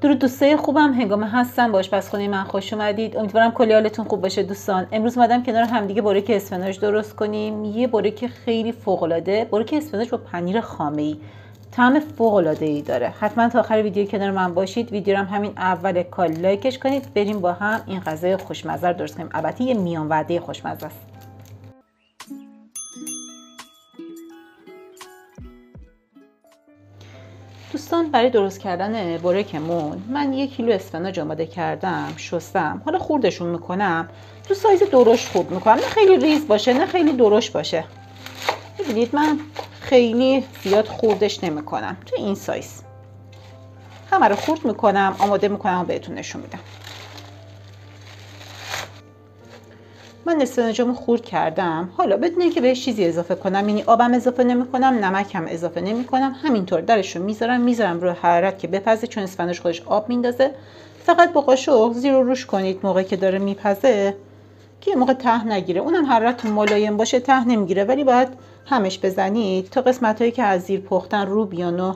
درود دوستای خوبم. هنگام هستم. به آشپزخونه من خوش اومدید. امیدوارم کلی حالتون خوب باشه دوستان. امروز اومدم کنار همدیگه بورک اسفناج درست کنیم. یه بورک خیلی فوق العاده بورک اسفناج با پنیر خامه ای طعم فوق العاده ای داره. حتما تا آخر ویدیو کنار من باشید. ویدیو هم همین اول کار like ش کنید. بریم با هم این غذای خوشمزه درست کنیم. البته یه میان وعده خوشمزه است. دوستان برای درست کردن برکمون من یک کیلو اسفناج آماده کردم شستم. حالا خوردشون می‌کنم. تو سایز درشت خوب می‌کنم. نه خیلی ریز باشه نه خیلی درشت باشه. ببینید من خیلی زیاد خوردش نمی‌کنم. تو این سایز. همه رو خورد می‌کنم آماده می‌کنم و بهتون نشون میدم. من اسفناجمو خورد کردم. حالا بدون که بهش چیزی اضافه کنم یعنی آبم اضافه نمی کنم نمکم اضافه نمی کنم همینطور درش رو می‌ذارم می‌ذارم روی حرارت که بپزه چون اسفناج خودش آب میندازه. فقط با قاشق زیر و روش کنید موقعی که داره میپزه که موقع ته نگیره. اونم حرارت ملایم باشه ته نمی‌گیره ولی باید همش بزنید تا قسمت هایی که از زیر پختن رو بیان و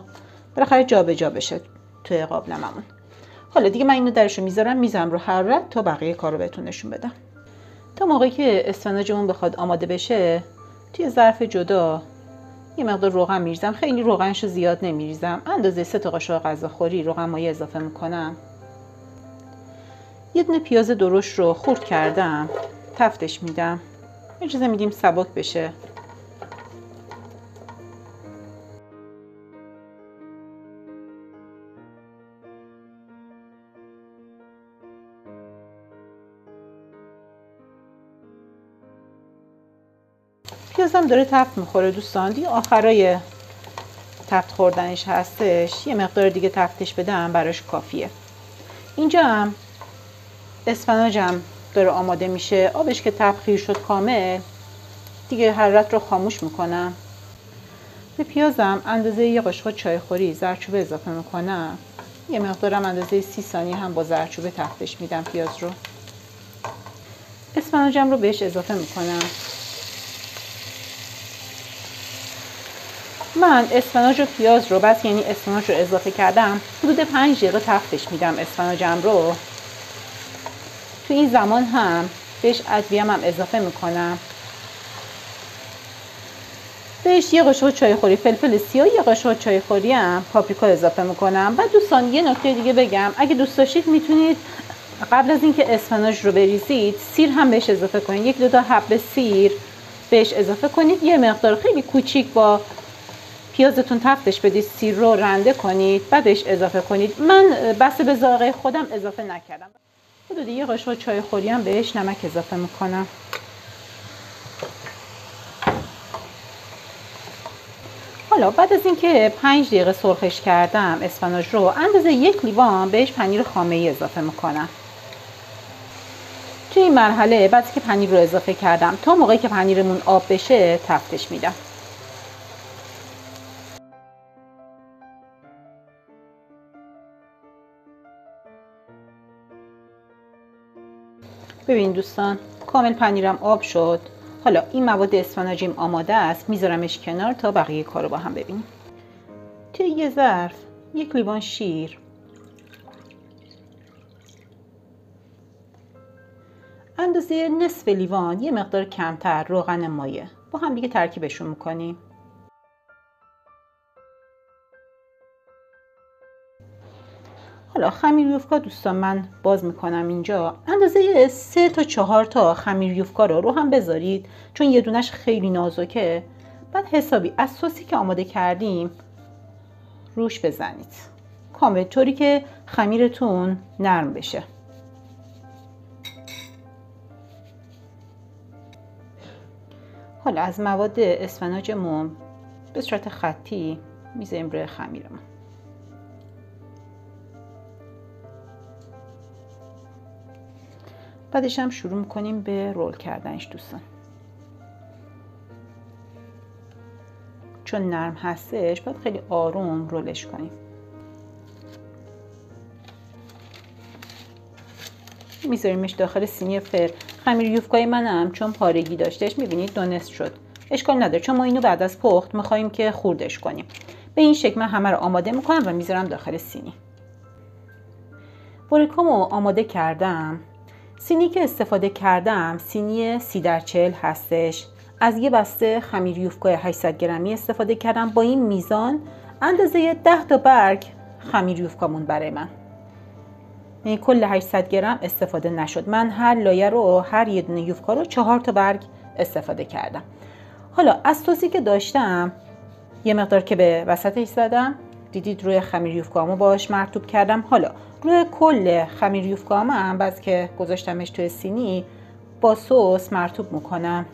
بالاخره جابجا بشه توی قابلممون. حالا دیگه من اینو درش رو می‌ذارم می‌ذارم رو حرارت تا بقیه کارو بهتون نشون بدم. تا موقعی که اسفناجمون بخواد آماده بشه توی ظرف جدا یه مقدار روغن میریزم. خیلی روغنش رو زیاد نمیریزم. اندازه سه تا قاشق غذاخوری روغن مایه اضافه می‌کنم. یه دونه پیاز درشت رو خورد کردم. تفتش میدم. اجازه میدیم سبک بشه. پیازم داره تفت می‌خوره دوستان. دیگه آخرای تفت خوردنش هستش. یه مقدار دیگه تفتش بدم براش کافیه. اینجا هم اسفناجم داره آماده میشه. آبش که تبخیر شد کامل. دیگه حرارت رو خاموش می‌کنم. به پیازم اندازه یه قاشق چایخوری زرچوبه اضافه می‌کنم. یه مقدارم اندازه سی ثانیه هم با زرچوبه تفتش میدم پیاز رو. اسفناجم رو بهش اضافه می‌کنم. من اسفناج و پیاز رو بس یعنی اسفناج رو اضافه کردم. حدود پنج دقیقه تفتش میدم اسفناجم رو. تو این زمان هم بهش ادویه‌ام هم اضافه می‌کنم. بهش یه قاشق چای خوری فلفل سیاه یه قاشق چای خوری هم پاپریکا اضافه می‌کنم. بعد دوستان یه نکته دیگه بگم. اگه دوست داشتید می‌تونید قبل از اینکه اسفناج رو بریزید سیر هم بهش اضافه کنید. یک دو تا حب سیر بهش اضافه کنید. یه مقدار خیلی کوچیک با پیازتون تفتش بدید سیر رو رنده کنید بعدش اضافه کنید. من بس به ذائقه خودم اضافه نکردم. حدود یه قاشق چای خوری هم بهش نمک اضافه می‌کنم. حالا بعد از اینکه پنج دقیقه سرخش کردم اسفناج رو اندازه یک لیوان بهش پنیر خامه ای اضافه می‌کنم. توی این مرحله بعد که پنیر رو اضافه کردم تا موقعی که پنیرمون آب بشه تفتش میدم. ببین دوستان کامل پنیرم آب شد. حالا این مواد اسفناجیم آماده است. میذارمش کنار تا بقیه کارو با هم ببینیم. توی یه ظرف یک لیوان شیر. اندازه نصف لیوان یه مقدار کمتر روغن مایه با هم دیگه ترکیبشون می‌کنیم. حالا خمیر یوفکا دوستان من باز می‌کنم اینجا. اندازه سه تا چهار تا خمیر یوفکا رو رو هم بذارید چون یه دونش خیلی نازکه. بعد حسابی از سوسی که آماده کردیم روش بزنید. کامل طوری که خمیرتون نرم بشه. حالا از مواد اسفناجمون به صورت خطی می‌ذاریم روی خمیرمون. بعدش هم شروع می‌کنیم به رول کردنش دوستان. چون نرم هستش باید خیلی آروم رولش کنیم. میذاریمش داخل سینی فر. خمیر یوفکای منم چون پارگی داشتش می‌بینید دونست شد. اشکال نداره چون ما اینو بعد از پخت می‌خوایم که خوردش کنیم. به این شکل من همه رو آماده می‌کنم و می‌ذارم داخل سینی بوریکامو آماده کردم. سینی که استفاده کردم سینی سی در چل هستش. از یه بسته خمیر یوفکای 800 گرمی استفاده کردم با این میزان. اندازه 10 تا برگ خمیر یوفکامون برای من. یعنی کل 800 گرم استفاده نشد. من هر لایه رو هر یه دونه یوفکا رو چهار تا برگ استفاده کردم. حالا از توسی که داشتم یه مقدار که به وسطش زدم دیدید روی خمیر یوفکامو باش مرتوب کردم. حالا روی کل خمیر یوفکامو هم بعد که گذاشتمش توی سینی با سس مرتوب می‌کنم.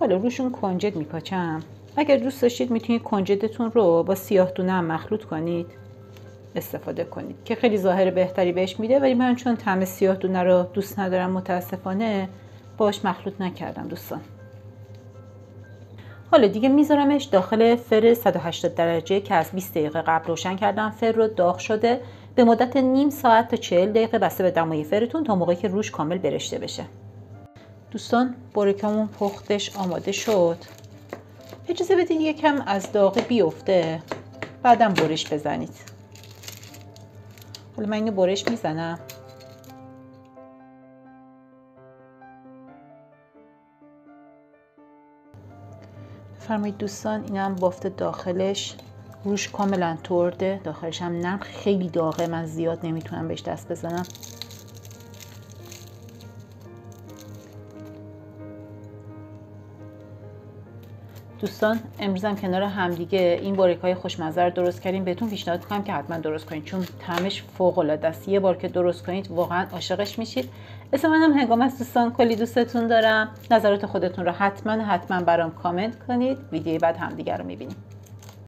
حالا روشون کنجد میپاچم. اگر دوست داشتید می‌تونید کنجدتون رو با سیاه دونه هم مخلوط کنید. استفاده کنید که خیلی ظاهر بهتری بهش میده ولی من چون طعم سیاه دونه رو دوست ندارم متاسفانه باش مخلوط نکردم دوستان. حالا دیگه میذارمش داخل فر 180 درجه که از 20 دقیقه قبل روشن کردم فر رو داغ شده. به مدت نیم ساعت تا 40 دقیقه بسته به دمای فرتون تا موقعی که روش کامل برشته بشه. دوستان بورکمون پختش آماده شد. اجازه بدید یکم از داغی بیفته. بعدم برش بزنید. حالا من اینو برش می‌زنم. فرمایید دوستان اینم بافت داخلش. روش کاملا ترده داخلش هم نرم خیلی داغه من زیاد نمی‌تونم بهش دست بزنم. دوستان امروزم کنار همدیگه. این باریک های خوشمزه رو درست کردیم. بهتون پیشنهاد می‌کنم که حتما درست کنید چون طعمش فوق العاده است. یه بار که درست کنید واقعا عاشقش میشید. اسم منم هنگام است دوستان. کلی دوستتون دارم. نظرات خودتون رو حتما حتما برام کامنت کنید. ویدیوی بعد همدیگه رو می‌بینیم.